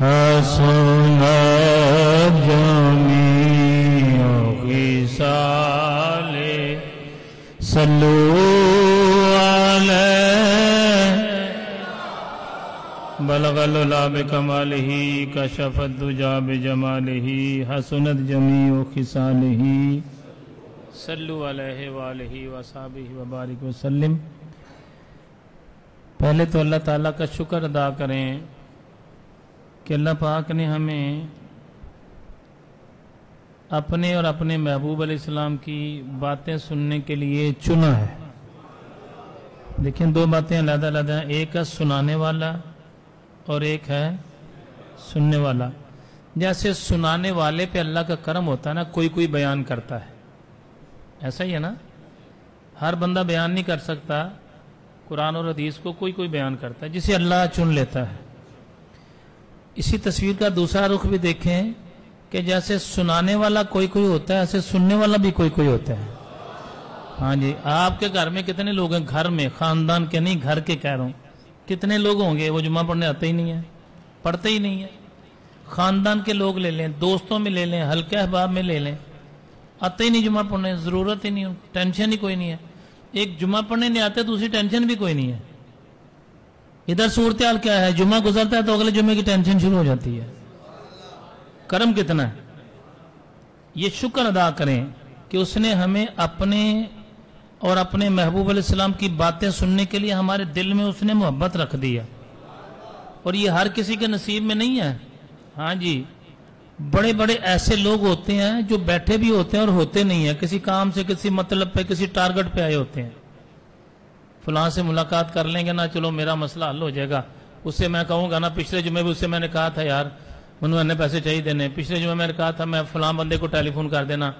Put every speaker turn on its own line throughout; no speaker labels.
हसन जमियों की साले सल्लू बलगल्ला बेकमालिही कशफत दुजा बेजमालिही हसनत जमी व खिसालिही सल्लु अलैहि वसाबिही वबारिक वसल्लम। पहले तो अल्लाह ताला का शुक्र अदा करें। कि अल्लाह पाक ने हमें अपने और अपने महबूब अलैहिस्सलाम की बातें सुनने के लिए चुना है। लेकिन दो बातें अलग हैं। एक है सुनाने वाला और एक है सुनने वाला। जैसे सुनाने वाले पे अल्लाह का करम होता है ना कोई कोई बयान करता है। ऐसा ही है ना? हर बंदा बयान नहीं कर सकता। कुरान और हदीस को कोई कोई बयान करता है, जिसे अल्लाह चुन लेता है। इसी तस्वीर का दूसरा रुख भी देखें कि जैसे सुनाने वाला कोई कोई होता है, ऐसे सुनने वाला भी कोई कोई होता है। हाँ जी, आपके घर में कितने लोग हैं? घर में, खानदान के नहीं, घर के कह रहा हूँ। कितने लोग होंगे? वो जुम्मा पढ़ने आते ही नहीं है, पढ़ते ही नहीं है। खानदान के लोग ले लें, दोस्तों में ले लें, हल्के अहबाब में ले लें। आते ही नहीं जुम्मा पढ़ने, ज़रूरत ही नहीं, टेंशन ही कोई नहीं है। एक जुम्मा पढ़ने नहीं आते, दूसरी टेंशन भी कोई नहीं है। इधर सूरत हाल क्या है? जुम्मा गुजरता है तो अगले जुम्मे की टेंशन शुरू हो जाती है। कर्म कितना है? ये शुक्र अदा करें कि उसने हमें अपने और अपने महबूब अलैहिस्सलाम की बातें सुनने के लिए हमारे दिल में उसने मोहब्बत रख दिया और ये हर किसी के नसीब में नहीं है। हाँ जी बड़े बड़े ऐसे लोग होते हैं जो बैठे भी होते हैं और होते नहीं है। किसी काम से, किसी मतलब पे, किसी टारगेट पे आए होते हैं। फलां से मुलाकात कर लेंगे ना, चलो मेरा मसला हल हो जाएगा। उससे मैं कहूँगा ना, पिछले जुमे भी उससे मैंने कहा था, यार मनु पैसे चाहिए देने। पिछले जुमे मैंने कहा था, मैं फलां बंदे को टेलीफोन कर देना।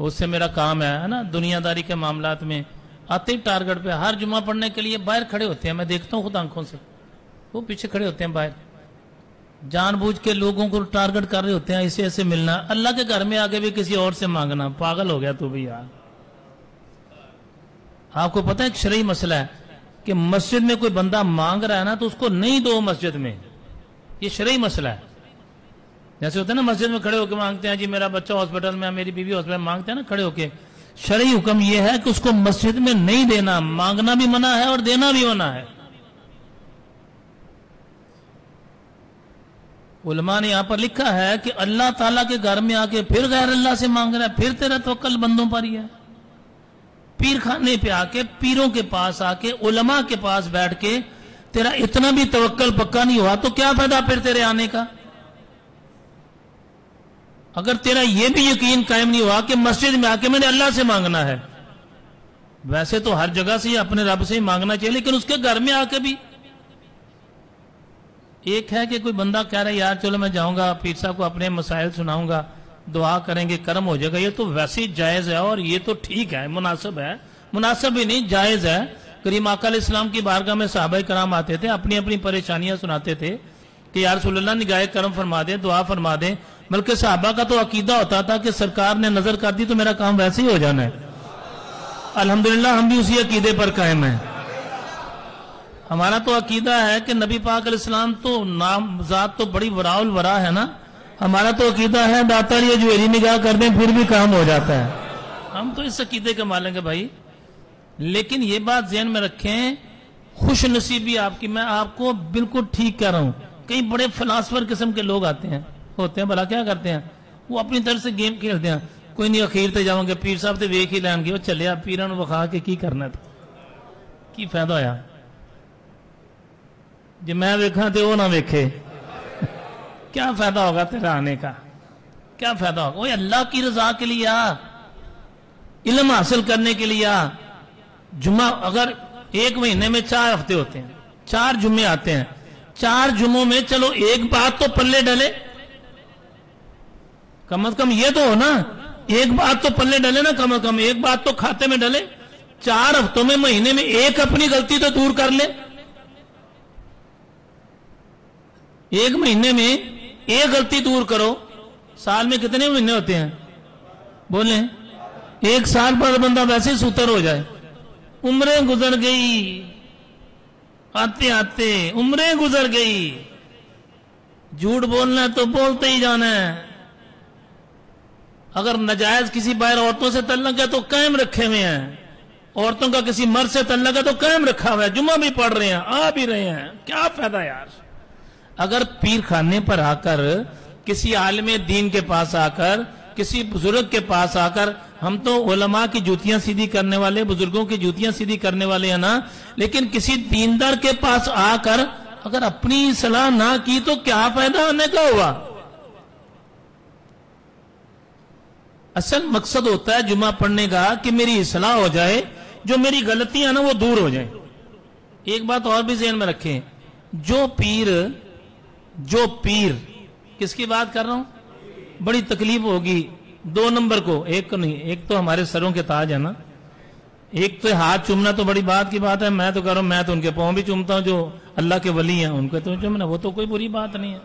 उससे मेरा काम है ना, दुनियादारी के मामला में। आते ही टारगेट पे, हर जुमा पढ़ने के लिए बाहर खड़े होते हैं। मैं देखता हूँ खुद आँखों से। वो पीछे खड़े होते हैं बाहर। जानबूझ के लोगों को टारगेट कर रहे होते हैं ऐसे ऐसे मिलना। अल्लाह के घर में आगे भी किसी और से मांगना। पागल हो गया तू भी यार। आपको पता है एक मसला है कि मस्जिद में कोई बंदा मांग रहा है ना तो उसको नहीं दो मस्जिद में। ये शरई मसला है। जैसे होता है ना, मस्जिद में खड़े होकर मांगते हैं, जी, मेरा बच्चा हॉस्पिटल में मेरी बीवी हॉस्पिटल में मांगते हैं ना, खड़े होके। शरई हुक्म यह है कि उसको मस्जिद में नहीं देना, मांगना भी मना है और देना भी मना है। उलमा ने यहाँ पर लिखा है कि अल्लाह ताला के घर में आके फिर गैर अल्लाह से मांग रहा है, फिर तेरा तवक्कल बंदों पर ही है। पीर खाने पे आके, पीरों के पास आके, उलमा के पास बैठ के, तेरा इतना भी तवक्कल पक्का नहीं हुआ तो क्या फ़ायदा फिर तेरे आने का? अगर तेरा यह भी यकीन कायम नहीं हुआ कि मस्जिद में आके मैंने अल्लाह से मांगना है, वैसे तो हर जगह से अपने रब से ही मांगना चाहिए, लेकिन उसके घर में आके भी। एक है कि कोई बंदा कह रहा है, यार, चलो मैं जाऊँगा, पीर साहब को अपने मसाइल सुनाऊँगा। दुआ करेंगे, कर्म हो जाएगा। ये तो वैसे ही जायज़ है और ये तो ठीक है, मुनासिब है। मुनासिब ही नहीं, जायज़ है। करीम अकल इस्लाम की बारगाह में साहब कराम आते थे अपनी अपनी परेशानियाँ सुनाते थे कि, यार सुल्ला निगाह कर्म फरमा दे, दुआ फरमा दे। बल्कि साहबा का तो अकीदा होता था कि सरकार ने नज़र कर दी तो मेरा काम वैसे ही हो जाना है। अल्हम्दुलिल्लाह, हम भी उसी अकीदे पर कायम है। हमारा तो अकीदा है कि नबी पाक इस्लाम तो नाम, जात तो बड़ी वराउल वरा है ना? हमारा तो अकीदा है दाता ये ज्वेरी निगाह कर दें फिर भी काम हो जाता है हम तो इस अकीदे के मालेंगे भाई लेकिन ये बात जहन में रखें खुश नसीबी आपकी मैं आपको बिल्कुल ठीक कह रहा हूं कई बड़े फिलासफर किस्म के लोग आते हैं होते हैं भला क्या करते हैं वो अपनी तरफ से गेम खेलते हैं ਕੋਈ ਨਹੀਂ ਅਖੀਰ ਤੇ ਜਾਵਾਂਗੇ ਪੀਰ ਸਾਹਿਬ ਤੇ ਵੇਖ ਹੀ ਲੈਣਗੇ ਉਹ ਚੱਲਿਆ ਪੀਰਾਂ ਨੂੰ ਵਿਖਾ ਕੇ ਕੀ ਕਰਨਾ ਤੂੰ ਕੀ ਫਾਇਦਾ ਹੋਇਆ ਜੇ ਮੈਂ ਵੇਖਾਂ ਤੇ ਉਹ ਨਾ ਵੇਖੇ क्या फ़ायदा होगा तेरा आने का? क्या फ़ायदा होगा? वो अल्लाह की रजा के लिए आ। इल्म हासिल करने के लिए आ। जुम्मा अगर एक महीने में चार हफ़्ते होते हैं, चार जुम्मे आते हैं, चार जुम्मों में चलो एक बात तो पल्ले डले। कम अज कम ये तो हो ना, एक बात तो पल्ले डले ना कम अज कम, एक बात तो खाते में डले। चार हफ्तों में, महीने में एक अपनी गलती तो दूर कर ले। एक महीने में एक गलती दूर करो। साल में कितने महीने होते हैं? बोले, एक साल पर बंदा वैसे ही सूतर हो जाए। उम्रें गुजर गई, आते आते उम्रें गुजर गई। झूठ बोलना है तो बोलते ही जाना है। अगर नजायज किसी बाहर औरतों से तल्लक है तो कायम रखे हुए हैं। औरतों का किसी मर्द से तल्लक है तो कायम रखा हुआ है। जुम्मा भी पढ़ रहे हैं, आ भी रहे हैं। क्या फ़ायदा यार? अगर पीर खाने पर आकर, किसी आलम दीन के पास आकर, किसी बुज़ुर्ग के पास आकर, हम तो ओलमा की जूतियाँ सीधी करने वाले, बुज़ुर्गों की जूतियाँ सीधी करने वाले हैं ना, लेकिन किसी दीनदार के पास आकर, अगर अपनी सलाह ना की तो क्या फ़ायदा होने का हुआ? असल मकसद होता है जुमा पढ़ने का कि मेरी इसलाह हो जाए, जो मेरी गलतियाँ ना वो दूर हो जाए। एक बात और भी जहन में रखें, जो पीर जो पीर, किसकी बात कर रहा हूँ? बड़ी तकलीफ़ होगी। दो नंबर को, एक को नहीं, एक तो हमारे सरों के ताज है ना। एक तो हाथ चूमना तो बड़ी बात की बात है। मैं तो कह रहा हूँ, मैं तो उनके पाँव भी चूमता हूँ, जो अल्लाह के वली हैं, उनके तो चूमना वो तो कोई बुरी बात नहीं है।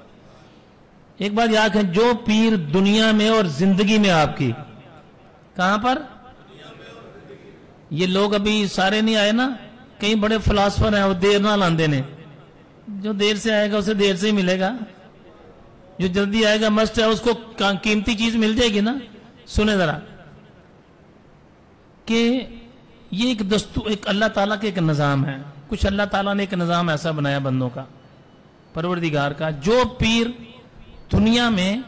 एक बात याद है जो पीर दुनिया में और ज़िंदगी में आपकी, कहाँ पर? ये लोग अभी सारे नहीं आए ना? कई बड़े फिलासफर हैं, वो देर ना लांदे ने। जो देर से आएगा, उसे देर से ही मिलेगा। जो जल्दी आएगा मस्त है, उसको कीमती चीज़ मिल जाएगी ना? सुने जरा। कि ये एक दस्तू, एक अल्लाह ताला के एक निज़ाम है। कुछ अल्लाह ताला ने एक निज़ाम ऐसा बनाया बंदों का, परवरदिगार का, जो पीर दुनिया में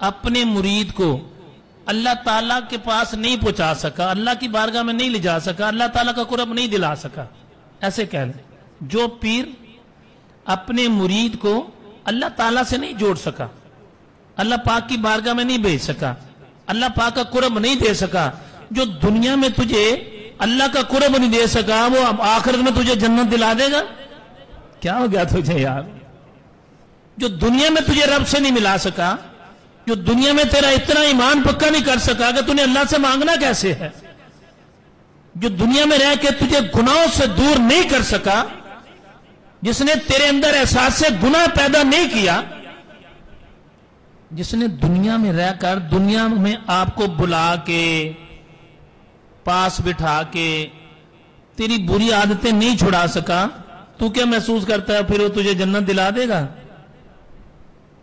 अपने मुरीद को अल्लाह ताला के पास नहीं पहुँचा सका, अल्लाह की बारगाह में नहीं ले जा सका, अल्लाह ताला का कुरब नहीं दिला सका। ऐसे कह लें जो पीर अपने मुरीद को अल्लाह ताला से नहीं जोड़ सका। अल्लाह पाक की बारगाह में नहीं भेज सका। अल्लाह पाक का कुरब नहीं दे सका। जो दुनिया में तुझे अल्लाह का कुरब नहीं दे सका, वो अब आखिरत में तुझे जन्नत दिला देगा। क्या हो गया तुझे यार? जो दुनिया में तुझे रब से नहीं मिला सका, जो दुनिया में तेरा इतना ईमान पक्का नहीं कर सका कि तूने अल्लाह से मांगना कैसे है? जो दुनिया में रह के तुझे गुनाहों से दूर नहीं कर सका जिसने तेरे अंदर एहसास से गुना पैदा नहीं किया, जिसने दुनिया में रहकर दुनिया में आपको बुला के, पास बिठा के, तेरी बुरी आदतें नहीं छुड़ा सका, तू क्या महसूस करता है? फिर वो तुझे जन्नत दिला देगा।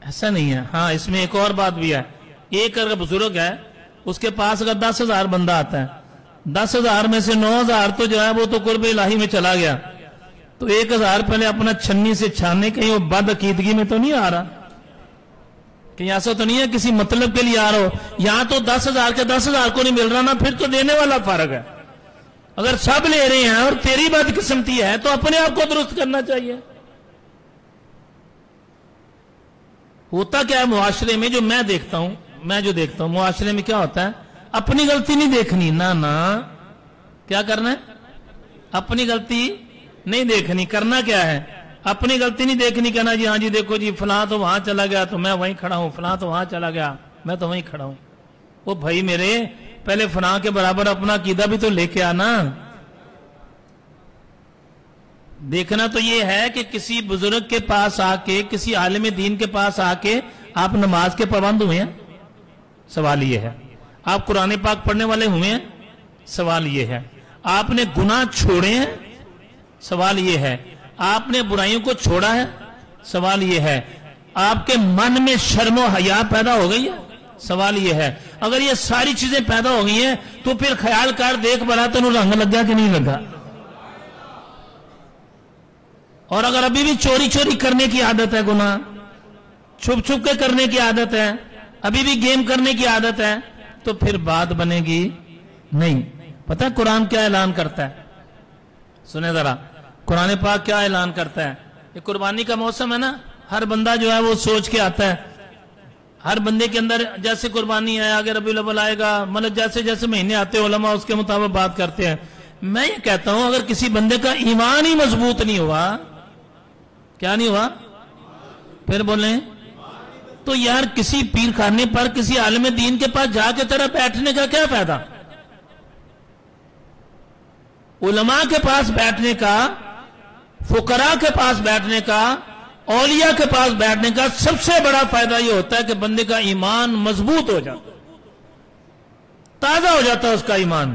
ऐसा नहीं है। हाँ इसमें एक और बात भी है। एक अगर बुज़ुर्ग है, उसके पास अगर दस हज़ार बंदा आता है, दस हज़ार में से नौ हज़ार तो जो है वो तो कुर्ब इलाही में चला गया। तो एक हज़ार पहले अपना छन्नी से छाने कहीं वो बद अकीदगी में तो नहीं आ रहा? कहीं ऐसा तो नहीं है किसी मतलब के लिए आ रहा हो। यहाँ तो दस हज़ार के दस हज़ार को नहीं मिल रहा ना, फिर तो देने वाला फ़र्क है। अगर सब ले रहे हैं और तेरी बदकिस्मती है तो अपने आप को दुरुस्त करना चाहिए। होता क्या है मुआशरे में, जो मैं देखता हूँ, मैं जो देखता हूँ, मुआशरे में क्या होता है? अपनी गलती नहीं देखनी। ना ना। क्या करना है? अपनी गलती नहीं देखनी, करना क्या है? अपनी गलती नहीं देखनी, कहना, जी हाँ जी, देखो जी, फला तो वहाँ चला गया तो मैं वहीं खड़ा हूँ, फला तो वहाँ चला गया, मैं तो वहीं खड़ा हूँ। वो भाई मेरे, पहले फला के बराबर अपना कीदा भी तो लेके आना। देखना तो ये है कि किसी बुज़ुर्ग के पास आके, किसी आलिम दीन के पास आके आप नमाज़ के पाबंद हुए हैं? सवाल ये है। आप कुरान पाक पढ़ने वाले हुए हैं? सवाल ये है। आपने गुनाह छोड़े हैं? सवाल ये है, आपने बुराइयों को छोड़ा है? सवाल ये है, आपके मन में शर्मो हया पैदा हो गई है? सवाल ये है, अगर ये सारी चीज़ें पैदा हो गई हैं तो फिर ख्याल कर, देख बना तेन रंग लगा कि नहीं लगा और अगर अभी भी चोरी चोरी करने की आदत है गुना छुप छुप के करने की आदत है, अभी भी गेम करने की आदत है तो फिर बात बनेगी नहीं। पता कुरान क्या ऐलान करता है? सुने जरा। कुरान पाक क्या ऐलान करता है? ये कुर्बानी का मौसम है ना? हर बंदा जो है वो सोच के आता है। हर बंदे के अंदर जैसे कुर्बानी है आगे रबी अव्वल आएगा मतलब जैसे जैसे महीने आते हैं, उलमा उसके मुताबिक बात करते हैं। मैं ये कहता हूँ, अगर किसी बंदे का ईमान ही मज़बूत नहीं हुआ, क्या नहीं हुआ? फिर बोले तो यार किसी पीर खाने पर, किसी आलम दीन के पास जाके तेरा बैठने का क्या फ़ायदा? उलमा के पास बैठने का, फुकरा के पास बैठने का, औलिया के पास बैठने का सबसे बड़ा फ़ायदा यह होता है कि बंदे का ईमान मज़बूत हो जाता ताज़ा हो जाता है उसका ईमान।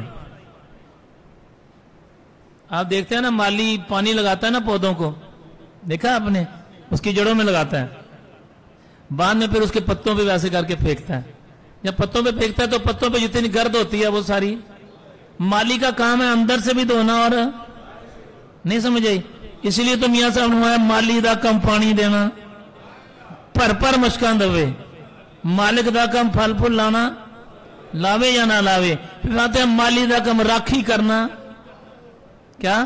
आप देखते हैं ना, माली पानी लगाता है ना पौधों को। देखा आपने? उसकी जड़ों में लगाता है। बाद में फिर उसके पत्तों पे वैसे करके फेंकता है। जब पत्तों पे फेंकता है तो पत्तों पे जितनी गर्द होती है वो सारी माली का काम है अंदर से भी धोना और नहीं समझ? आई इसलिए तो मियाँ साहब ने माली का कम पानी देना भर भर मुश्का दवे। मालिक का कम फल फूल लाना, लावे या ना लावे? फिर माली का कम राखी करना। क्या?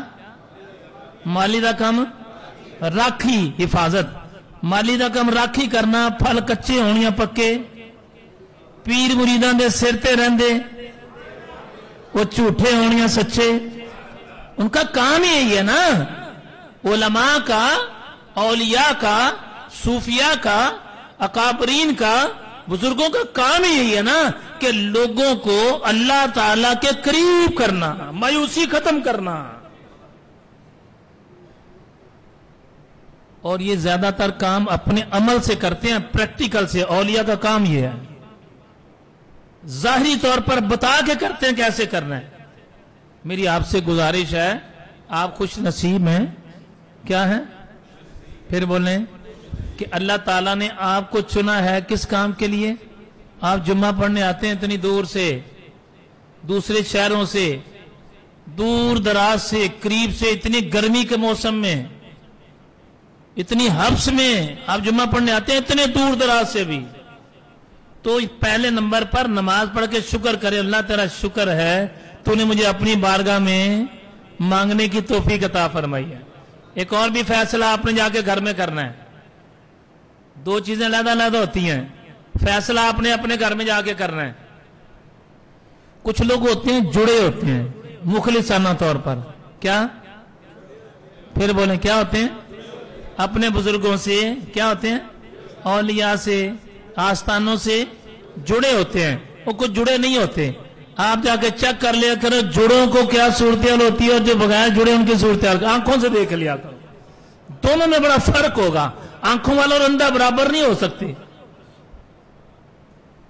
माली का कम राखी, हिफाजत। माली का कम राखी करना, फल कच्चे होने पक्के। पीर मुरीदा के सिर ते रहते वो झूठे होने सच्चे, उनका काम ही यही है ना। उलमा का, औलिया का, सूफिया का, अकाबरीन का, बुज़ुर्गों का काम ही यही है ना कि लोगों को अल्लाह ताला के करीब करना, मायूसी खत्म करना। और ये ज़्यादातर काम अपने अमल से करते हैं, प्रैक्टिकल से, औलिया का काम ये है। जाहरी तौर पर बता के करते हैं कैसे करना है। मेरी आपसे गुजारिश है, आप खुश नसीब हैं। क्या है? फिर बोले कि अल्लाह ताला ने आपको चुना है किस काम के लिए? आप जुम्मा पढ़ने आते हैं इतनी दूर से, दूसरे शहरों से, दूर दराज से, करीब से, इतनी गर्मी के मौसम में, इतनी हब्स में आप जुम्मा पढ़ने आते हैं, इतने दूर दराज से भी। तो पहले नंबर पर नमाज़ पढ़ के शुक्र करे, अल्लाह तेरा शुक्र है, तूने मुझे अपनी बारगाह में मांगने की तोहफी कता फरमाई है। एक और भी फैसला आपने जाके घर में करना है। दो चीज़ें लहदा लहदा होती हैं। फैसला आपने अपने घर में जाके करना है। कुछ लोग होते हैं, जुड़े होते हैं, मुखलिसाना तौर पर। क्या? फिर बोले, क्या होते हैं? अपने बुज़ुर्गों से, क्या होते हैं? औलिया से आस्थानों से जुड़े होते हैं। वो कुछ जुड़े नहीं होते। आप जाके चेक कर लिया करो, जुड़ों को क्या सूरत होती है और जो बगैर जुड़े उनकी सूरत आँखों से देख लिया करो। दोनों में बड़ा फ़र्क होगा। आँखों वाला और अंधा बराबर नहीं हो सकते।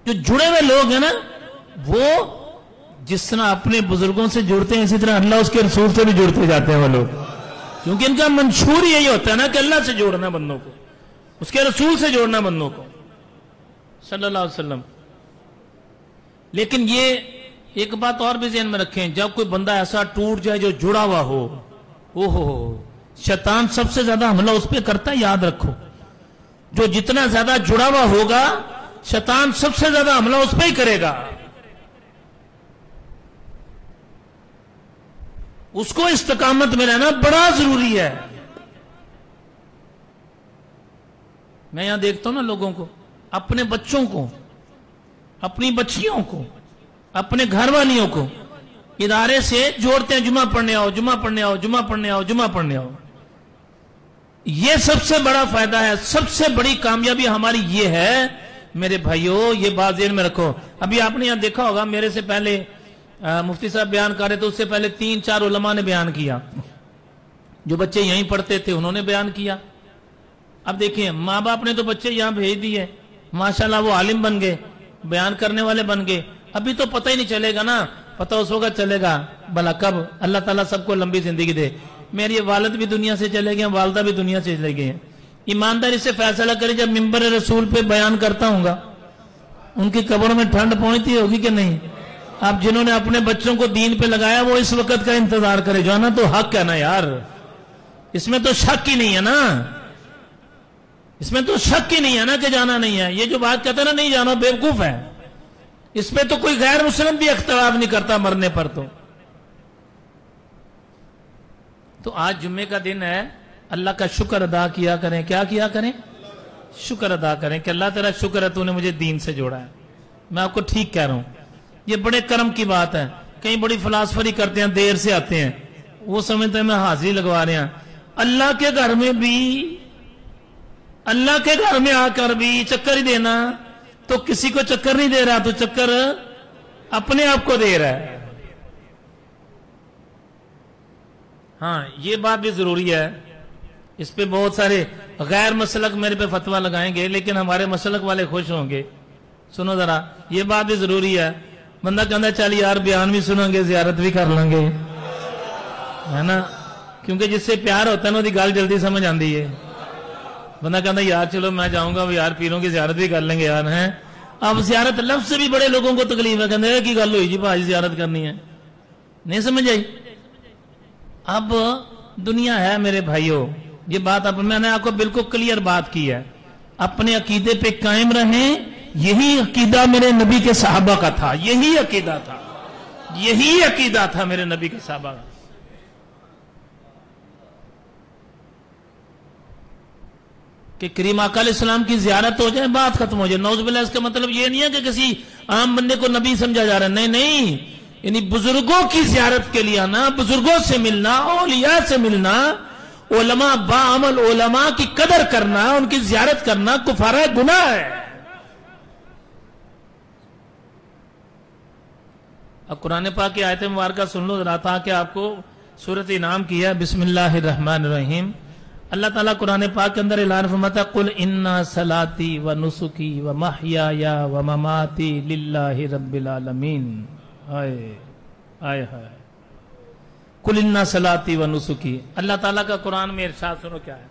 जो जुड़े हुए लोग हैं ना, वो जिस तरह अपने बुज़ुर्गों से जुड़ते हैं, इसी तरह अल्लाह उसके रसूल से भी जुड़ते जाते हैं वो लोग। क्योंकि इनका मंशूर यही होता है ना कि अल्लाह से जोड़ना बंदों को, उसके रसूल से जोड़ना बंदों को। सल्लल्लाहु अलैहि वसल्लम। लेकिन ये एक बात और भी जहन में रखें, जब कोई बंदा ऐसा टूट जाए जो जुड़ा हुआ हो, ओहो, शैतान सबसे ज़्यादा हमला उस पर करता है, याद रखो। जो जितना ज़्यादा जुड़ा हुआ होगा, शैतान सबसे ज़्यादा हमला उस पर ही करेगा। उसको इस्तकामत में रहना बड़ा ज़रूरी है। मैं यहाँ देखता हूँ ना लोगों को। अपने बच्चों को अपनी बच्चियों को अपने घर वालियों को इदारे से जोड़ते हैं जुमा पढ़ने आओ जुमा पढ़ने आओ जुमा पढ़ने आओ जुमा पढ़ने आओ। ये सबसे बड़ा फ़ायदा है सबसे बड़ी कामयाबी हमारी ये है मेरे भाइयों ये बात जेन में रखो। अभी आपने यहाँ देखा होगा मेरे से पहले आ, मुफ्ती साहब बयान कर रहे थे उससे पहले तीन चार उलमा ने बयान किया। जो बच्चे यहीं पढ़ते थे उन्होंने बयान किया। अब देखिए माँ बाप ने तो बच्चे यहाँ भेज दिए। माशाल्लाह वो आलिम बन गए, बयान करने वाले बन गए। अभी तो पता ही नहीं चलेगा ना, पता उस वक्त चलेगा। भला कब? अल्लाह ताला सबको लंबी ज़िंदगी दे। मेरी वालद भी दुनिया से चले गए, वालदा भी दुनिया से चले गए। ईमानदारी से फैसला करे, जब मिंबर रसूल पे बयान करता हूँ उनकी कब्रों में ठंड पहुँचती होगी कि नहीं? आप जिन्होंने अपने बच्चों को दीन पे लगाया, वो इस वक्त का इंतज़ार करे। जो है ना तो हक है ना यार। इसमें तो शक ही नहीं है ना। इसमें तो शक ही नहीं है ना कि जाना नहीं है। ये जो बात कहते ना, नहीं जाना बेवकूफ़ है। इसमें तो कोई गैर मुस्लिम भी अख्तलाफ नहीं करता मरने पर तो। तो आज जुम्मे का दिन है। अल्लाह का शुक्र अदा किया करें। क्या किया करें? शुक्र अदा करें कि अल्लाह तेरा शुक्र है, तूने मुझे दीन से जोड़ा है। मैं आपको ठीक कह रहा हूँ। ये बड़े कर्म की बात है। कई बड़ी फिलासफरी करते हैं, देर से आते हैं। वो समझते हैं, मैं हाजिरी लगवा रहे हैं। अल्लाह के घर में भी अल्लाह के घर में आकर भी चक्कर ही देना तो किसी को चक्कर नहीं दे रहा तो चक्कर अपने आप को दे रहा है। हाँ ये बात भी ज़रूरी है। इस पे बहुत सारे गैर मसलक मेरे पे फतवा लगाएँगे, लेकिन हमारे मसलक वाले खुश होंगे। सुनो जरा, ये बात भी ज़रूरी है। बंदा कहता चल यार, बयान भी सुनेंगे, जियारत भी कर लेंगे। है ना? क्योंकि जिससे प्यार होता है ना वो गल जल्दी समझ आती है। बंदा कहता, यार चलो, मैं जाऊँगा यार पीरों की जियारत भी कर लेंगे यार, है? अब जियारत लफ्ज से भी बड़े लोगों को तकलीफ़ है। कहते की गल हुई जी भाजी जियारत करनी है। नहीं समझ आई? अब दुनिया है मेरे भाइयों, ये बात अब मैंने आपको बिल्कुल क्लियर बात की है। अपने अकीदे पे कायम रहें, यही अकीदा मेरे नबी के साहबा का था, यही अकीदा था, यही अकीदा था मेरे नबी के साहबा का। कि करीम इस्लाम की जियारत हो जाए, बात खत्म हो जाए। नौजबिल्ला इसका मतलब ये नहीं है कि किसी आम बंदे को नबी समझा जा रहा है। नहीं नहीं। यानी बुज़ुर्गों की जियारत के लिए आना, बुज़ुर्गों से मिलना ओलिया से मिलना ओलमा बामल ओलमा की कदर करना, उनकी जियारत करना कुफारा गुना है। अब कुरान पाक की आयत मुबारक सुन लो रहा था कि आपको सूरत इनाम किया बिस्मिल्लाहिर्रहमानिर्रहीम। अल्लाह ताला कुरान पाक के अंदर ऐलान फरमाता कुल इन्ना सलाती व नुसुकी व महया व ममाती लिल्लाहि रब्बिल आलमीन। हाय हाय हाय। कुल इन्ना सलाती व नुसुकी। अल्लाह ताला का कुरान में इरशाद सुनो क्या है।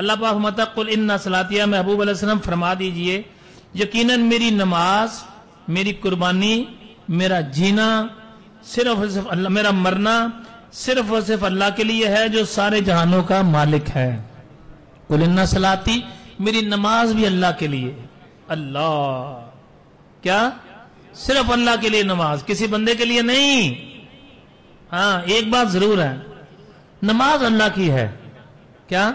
अल्लाह पाक फरमाता कुल इन्ना सलातिया महबूब अलैहिस्सलाम फरमा दीजिए, यकीनन मेरी नमाज़, मेरी कुर्बानी, मेरा जीना, सिर्फ़ सिर्फ़ अल्लाह, मेरा मरना सिर्फ़ और सिर्फ़ अल्लाह के लिए है जो सारे जहानों का मालिक है। कुलिन्ना सलाती, मेरी नमाज़ भी अल्लाह के लिए। अल्लाह। क्या? सिर्फ़ अल्लाह के लिए नमाज़। किसी बंदे के लिए नहीं। हाँ एक बात ज़रूर है। नमाज़ अल्लाह की है। क्या?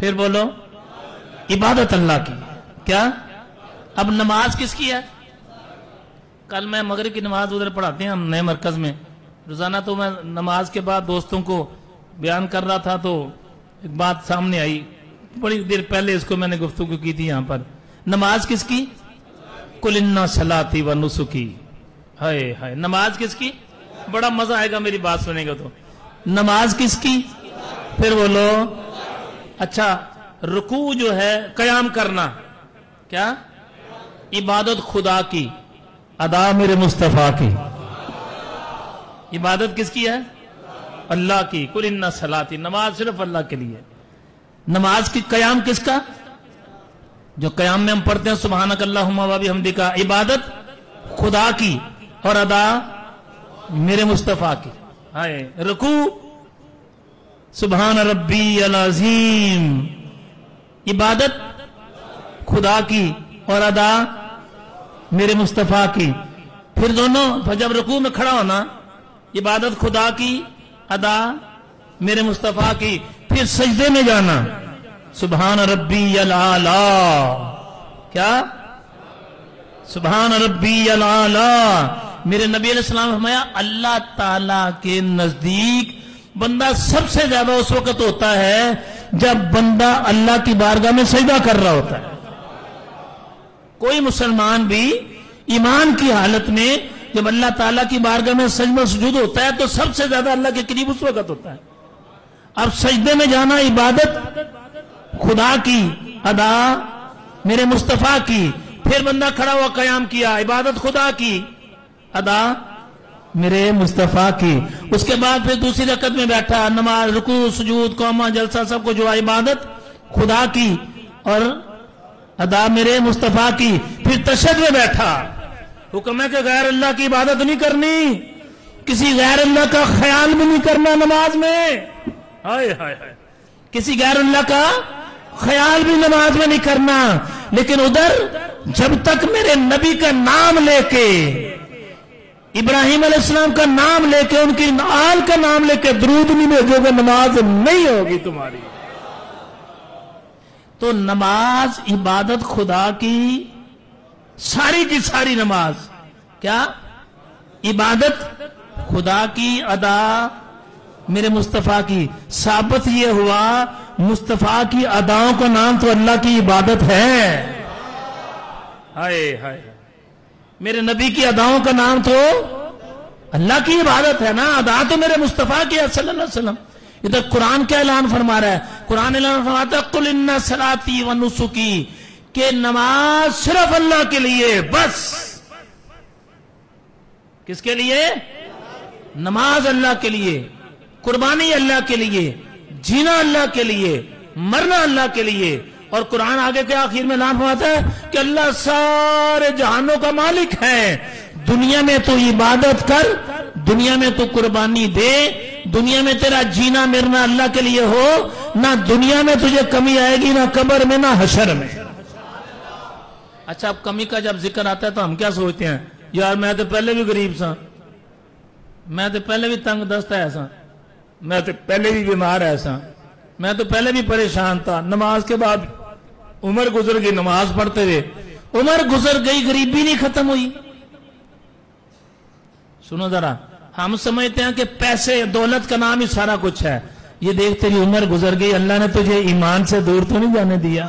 फिर बोलो। इबादत अल्लाह की। क्या? अब नमाज़ किसकी है? कल मैं मगरब की नमाज़ उधर पढ़ाते हैं, हम नए मरकज में। रोज़ाना तो मैं नमाज़ के बाद दोस्तों को बयान कर रहा था तो एक बात सामने आई। बड़ी देर पहले इसको मैंने गुफ्तु की थी यहाँ पर। नमाज़ किसकी? कुलिन्ना सलाती व नुसुकी। हाय हाय। नमाज़ किसकी? बड़ा मज़ा आएगा मेरी बात सुनेगा तो। नमाज़ किसकी? फिर बोलो अच्छा रुकू जो है, कयाम करना। क्या? इबादत खुदा की, अदा मेरे मुस्तफ़ा की। इबादत किसकी है? अल्लाह की। कुल इन्ना सलाती। नमाज़ सिर्फ़ अल्लाह के लिए। नमाज़ की कयाम किसका? जो कयाम में हम पढ़ते हैं सुबहान अल्लाह भी हम दिखा, इबादत खुदा की और अदा मेरे मुस्तफ़ा की। हाय, रुकू। सुबहान रब्बी अलाजीम इबादत खुदा की और अदा मेरे मुस्तफ़ा की। फिर दोनों, जब रुकू में खड़ा होना इबादत खुदा की, अदा मेरे मुस्तफ़ा की। फिर सजदे में जाना। सुबहान रब्बी अला क्या? सुबहान रब्बी अला मेरे नबी अलैहिस्सलाम फरमाया, अल्लाह ताला के नज़दीक बंदा सबसे ज़्यादा उस वक्त होता है जब बंदा अल्लाह की बारगाह में सजदा कर रहा होता है। कोई मुसलमान भी ईमान की हालत में जब अल्लाह ताला की बारगाह में सजमा सजूद होता है तो सबसे ज़्यादा अल्लाह के करीब उस वक्त होता है। अब सजदे में जाना इबादत, खुदा की अदा, मेरे मुस्तफ़ा की, फिर बंदा खड़ा हुआ कयाम किया, इबादत खुदा की अदा, मेरे मुस्तफ़ा की। उसके बाद फिर दूसरी रकत में बैठा, नमाज़, रुकू, सजूद, कौमा, जलसा सबको जो इबादत खुदा की और अदा मेरे मुस्तफ़ा की। फिर तशद में बैठा। हुक्म है कि गैर अल्लाह की इबादत नहीं करनी। किसी गैर अल्लाह का ख्याल भी नहीं करना नमाज़ में। हाय हाय हाय। किसी गैर अल्लाह का ख्याल भी नमाज़ में नहीं करना। लेकिन उधर, जब तक मेरे नबी का नाम लेके, इब्राहिम अलैहिस्सलाम का नाम लेके, उनकी आल का नाम लेके द्रूद नहीं भेजोगे, नमाज़ नहीं होगी तुम्हारी। तो नमाज़ इबादत खुदा की सारी की सारी नमाज़। क्या? इबादत खुदा की, अदा मेरे मुस्तफ़ा की। साबित यह हुआ, मुस्तफ़ा की अदाओं का नाम तो अल्लाह की इबादत है। हाय हाय। मेरे नबी की अदाओं का नाम तो अल्लाह की इबादत है ना। अदा तो मेरे मुस्तफ़ा की है, सल्लल्लाहु अलैहि वसल्लम। इधर कुरान क्या ऐलान फरमा रहा है? कुरान ऐलान फरमाता है, कुल इन्ना सलाती व नुसुकी। के नमाज़ सिर्फ़ अल्लाह के लिए, बस। किसके लिए? नमाज़ अल्लाह के लिए, कुर्बानी अल्लाह के लिए, जीना अल्लाह के लिए, मरना अल्लाह के लिए। और कुरान आगे के आखिर में नाम हुआ था कि अल्लाह सारे जहानों का मालिक है। दुनिया में तो इबादत कर, दुनिया में तो कुर्बानी दे, दुनिया में तेरा जीना मरना अल्लाह के लिए हो, ना दुनिया में तुझे कमी आएगी, ना कब्र में, ना हशर में। अच्छा अब कमी का जब ज़िक्र आता है तो हम क्या सोचते हैं? यार, मैं तो पहले भी गरीब सा। मैं तो पहले भी तंग दस्त है ऐसा मैं तो पहले भी बीमार है ऐसा मैं तो पहले भी परेशान था। नमाज़ के बाद उम्र गुजर गई, नमाज़ पढ़ते हुए। उम्र गुजर गई, गरीबी नहीं खत्म हुई। सुनो जरा, हम समझते हैं कि पैसे, दौलत का नाम ही सारा कुछ है। ये देख, तेरी उम्र गुजर गई, अल्लाह ने तुझे ईमान से दूर तो नहीं जाने दिया।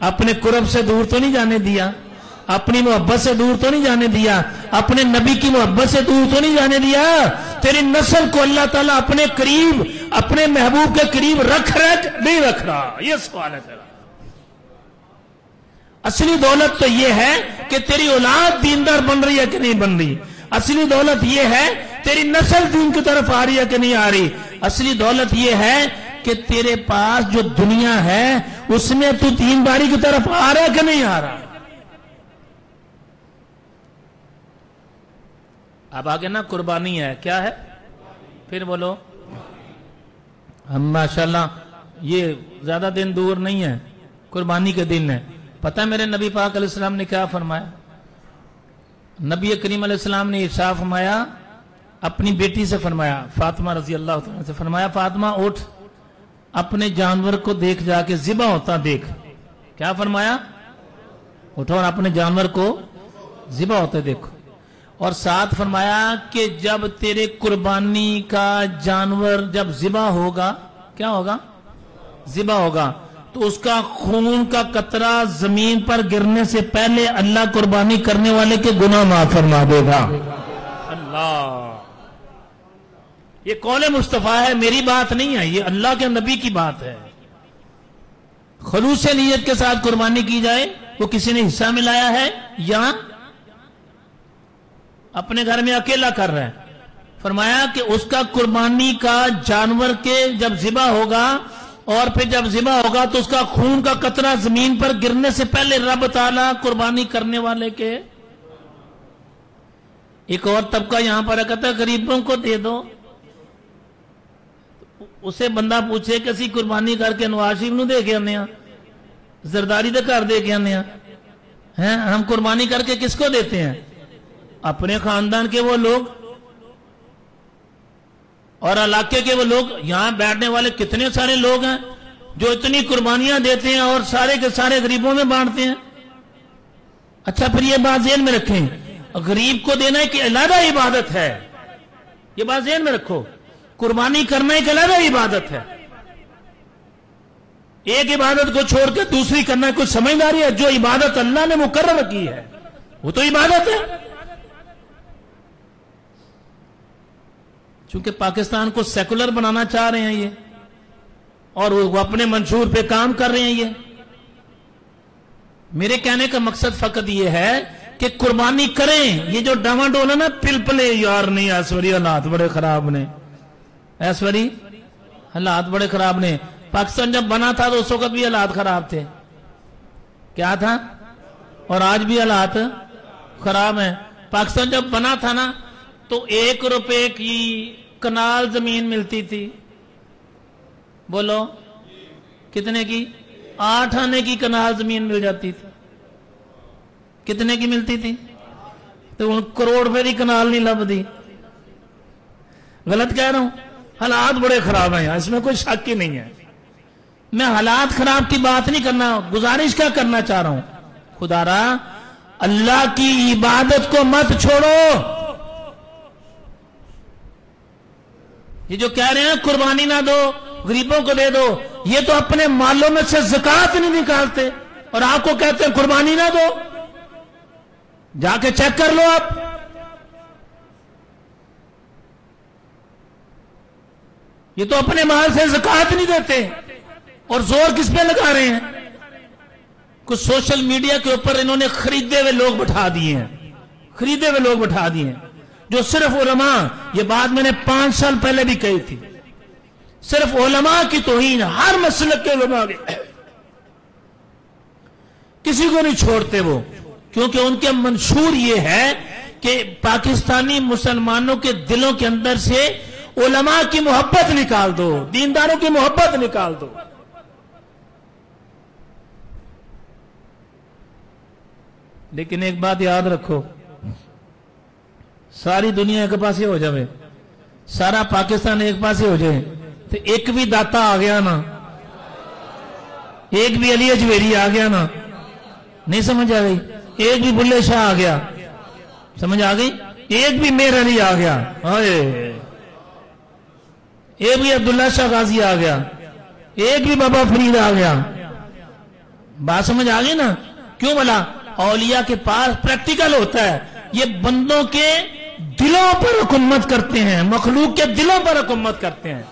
अपने कुरब से दूर तो नहीं जाने दिया, अपनी मोहब्बत से दूर तो नहीं जाने दिया, अपने नबी की मोहब्बत से दूर तो नहीं जाने दिया। तेरी नस्ल को अल्लाह ताला अपने करीब, अपने महबूब के करीब रख रख, नहीं रख रहा। ये सवाल है तेरा। असली दौलत तो ये है कि तेरी औलाद दीनदार बन रही है कि नहीं बन रही। असली दौलत ये है, तेरी नस्ल दीन की तरफ़ आ रही है कि नहीं आ रही। असली दौलत ये है कि तेरे पास जो दुनिया है, उसमें तू तीन बारी की तरफ़ आ रहा कि नहीं आ रहा? अब आगे ना, कुर्बानी है। क्या है? फिर बोलो। हम माशाल्लाह, ये ज़्यादा दिन दूर नहीं है। कुर्बानी के दिन है। पता है मेरे नबी पाक अलैहिस्सलाम ने क्या फरमाया? नबी करीम ने इर्शा फरमाया, अपनी बेटी से फरमाया, फातिमा रज़ी अल्लाह से फरमाया, फातिमा, उठ। अपने जानवर को देख जाके जिबा होता देख। क्या फरमाया? उठो और अपने जानवर को जिबा होते देखो। और साथ फरमाया कि जब तेरे कुर्बानी का जानवर जब जिबा होगा, क्या होगा? जिबा होगा। तो उसका खून का कतरा ज़मीन पर गिरने से पहले अल्लाह कुर्बानी करने वाले के गुना माफ़ फरमा देगा। अल्लाह। ये कौन मुस्तफ़ा है? मेरी बात नहीं है, ये अल्लाह के नबी की बात है। खलूस नीयत के साथ कुर्बानी की जाए, वो किसी ने हिस्सा मिलाया है या अपने घर में अकेला कर रहा है? फरमाया कि उसका कुर्बानी का जानवर के जब जिबा होगा और फिर जब जिबा होगा तो उसका खून का कतरा ज़मीन पर गिरने से पहले रब ताला कुर्बानी करने वाले के। एक और तबका यहाँ पर कहता गरीबों को दे दो। उसे बंदा पूछे कि ਅਸੀਂ ਕੁਰਬਾਨੀ ਕਰਕੇ ਨਵਾਜ਼ ਸ਼ਰੀਫ ਨੂੰ ਦੇ ਕੇ ਆਨੇ ਆ ਜ਼ਰਦਾਰੀ ਦੇ ਘਰ ਦੇ ਕੇ ਆਨੇ ਆ हैं हम कुर्बानी करके किसको देते हैं अपने खानदान के वो लोग और इलाके के वो लोग यहां बैठने वाले कितने सारे लोग हैं जो इतनी कुर्बानियां देते हैं और सारे के सारे गरीबों में बांटते हैं अच्छा फिर ये बात जेल में रखें गरीब को देना एक अलहदा इबादत है ये बात जेल में रखो कुर्बानी करना एक अलग इबादत है। एक इबादत को छोड़कर दूसरी करना कुछ समझदारी है, जो इबादत अल्लाह ने मुकर्र की है। वो तो इबादत है। चूँकि पाकिस्तान को सेकुलर बनाना चाह रहे हैं ये, और वो अपने मंशूर पे काम कर रहे हैं ये। मेरे कहने का मकसद फकत ये है कि कुर्बानी करें। ये जो डावाडोल है ना, पिलपले यार नहीं ऐश्वर्य हालात बड़े खराब ने। ऐश्वरी हालात बड़े खराब ने। पाकिस्तान जब बना था तो उस वक्त भी हालात खराब थे। क्या था? और आज भी हालात खराब है। पाकिस्तान जब बना था ना तो एक रुपए की कनाल ज़मीन मिलती थी। बोलो, कितने की? आठ आने की कनाल ज़मीन मिल जाती थी। कितने की मिलती थी? तो करोड़ रुपए की कनाल नहीं लभ दी गलत कह रहा हूँ। हालात बड़े खराब हैं इसमें कोई शक ही नहीं है। मैं हालात खराब की बात नहीं करना, गुजारिश क्या करना चाह रहा हूँ? खुदारा, अल्लाह की इबादत को मत छोड़ो। ये जो कह रहे हैं, कुर्बानी ना दो, गरीबों को दे दो, ये तो अपने मालों में से जक़ात नहीं निकालते। और आपको कहते हैं, कुर्बानी ना दो। जाके चेक कर लो आप। ये तो अपने माल से जक़ात नहीं देते। और ज़ोर किस पे लगा रहे हैं? कुछ सोशल मीडिया के ऊपर इन्होंने खरीदे हुए लोग बैठा दिए हैं। खरीदे हुए लोग बैठा दिए हैं। जो सिर्फ़ उलमा, ये बात मैंने पाँच साल पहले भी कही थी। सिर्फ़ ओलमा की तोहीन हर मसलक के उलमा किसी को नहीं छोड़ते वो, क्योंकि उनके मंशूर ये है कि पाकिस्तानी मुसलमानों के दिलों के अंदर से उलमा की मोहब्बत निकाल दो, दीनदारों की मोहब्बत निकाल दो। लेकिन एक बात याद रखो, सारी दुनिया एक पास हो जाए सारा पाकिस्तान एक पास हो जाए तो एक भी दाता आ गया ना, एक भी अली अजवेरी आ गया ना, नहीं समझ आ गई, एक भी बुल्ले शाह आ गया, समझ आ गई, एक भी मेर अली आ गया अरे एक भी अब्दुल्ला शाह गाजी आ गया। एक भी बाबा फरीद आ गया। बात समझ आ गई ना? क्यों बोला? औलिया के पास प्रैक्टिकल होता है। ये बंदों के दिलों पर हुकूमत करते हैं। मखलूक के दिलों पर हुकूमत करते हैं।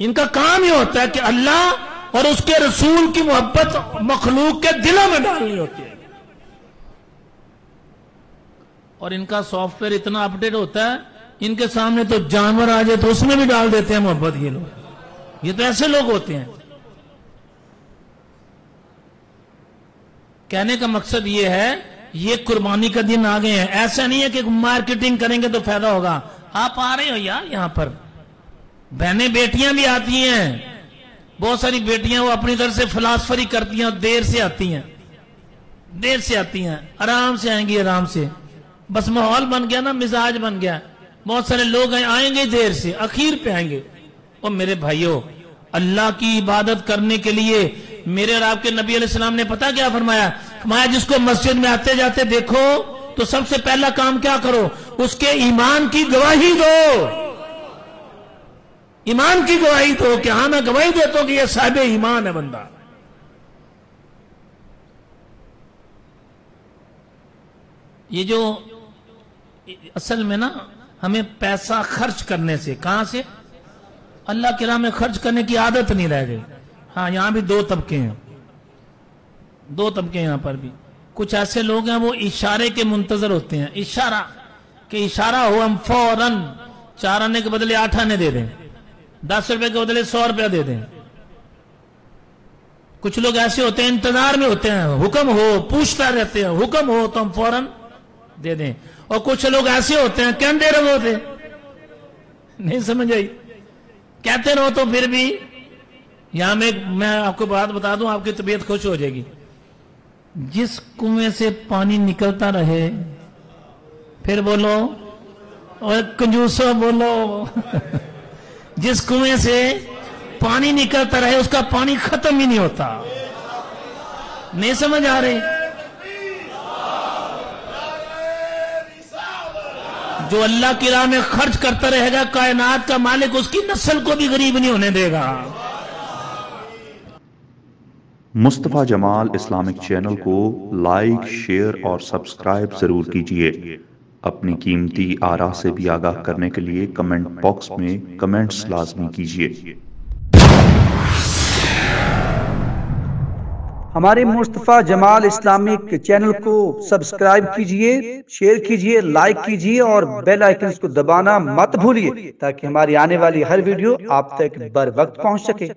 इनका काम ये होता है कि अल्लाह और उसके रसूल की मोहब्बत मखलूक के दिलों में डालनी होती है। और इनका सॉफ्टवेयर इतना अपडेट होता है इनके सामने तो जानवर आ जाए तो उसमें भी डाल देते हैं मोहब्बत ये लोग। ये तो ऐसे लोग होते हैं। कहने का मकसद ये है, ये कुर्बानी का दिन आ गए हैं। ऐसा नहीं है कि मार्केटिंग करेंगे तो फ़ायदा होगा। आप आ रहे हो यार यहाँ पर। बहने बेटियाँ भी आती हैं। बहुत सारी बेटियाँ वो अपनी तरफ़ से फिलासफरी करती हैं और देर से आती हैं। देर से आती हैं। आराम से आएँगी, आराम से। बस माहौल बन गया ना, मिजाज बन गया। बहुत सारे लोग आएँगे देर से, अखीर पे आएँगे। और मेरे भाइयों, अल्लाह की इबादत करने के लिए मेरे और आपके नबी सलाम ने पता क्या फरमाया? फरमाया, जिसको मस्जिद में आते जाते देखो तो सबसे पहला काम क्या करो? उसके ईमान की गवाही दो। ईमान की गवाही दो कि हाँ मैं गवाही देता हूँ कि यह साहब ईमान है बंदा। ये जो असल में ना हमें पैसा खर्च करने से, कहाँ से? अल्लाह के राह में खर्च करने की आदत नहीं रह गई। हाँ यहाँ भी दो तबके हैं। दो तबके यहाँ पर भी। कुछ ऐसे लोग हैं, वो इशारे के मुंतजर होते हैं। इशारा, कि इशारा हो हम फ़ौरन चार आने के बदले आठ आने दे दें। दस रुपए के बदले सौ रुपया दे दें। कुछ लोग ऐसे होते हैं, इंतज़ार में होते हैं। हुक्म हो, पूछता रहते हैं, हुक्म हो तो हम फ़ौरन दे दें। और कुछ लोग ऐसे होते हैं दे रहे होते नहीं समझ आई। कहते रहो तो फिर भी, यहाँ में, मैं आपको बात बता दूँ, आपकी तबीयत खुश हो जाएगी। जिस कुएँ से पानी निकलता रहे, फिर बोलो, और कंजूसो बोलो। जिस कुएँ से पानी निकलता रहे, उसका पानी खत्म ही नहीं होता। नहीं समझ आ रही? जो अल्लाह की राह में खर्च करता रहेगा, कायनात का मालिक उसकी नस्ल को भी गरीब नहीं होने देगा।
मुस्तफ़ा जमाल इस्लामिक चैनल को लाइक, शेयर और सब्सक्राइब ज़रूर कीजिए। अपनी कीमती आरा से भी आगाह करने के लिए कमेंट बॉक्स में कमेंट्स लाजमी कीजिए।
हमारे मुस्तफ़ा जमाल इस्लामिक चैनल को सब्सक्राइब कीजिए, शेयर कीजिए, लाइक कीजिए और बेल आइकन को दबाना मत भूलिए ताकि हमारी आने वाली हर वीडियो आप तक बर वक्त पहुँच सके।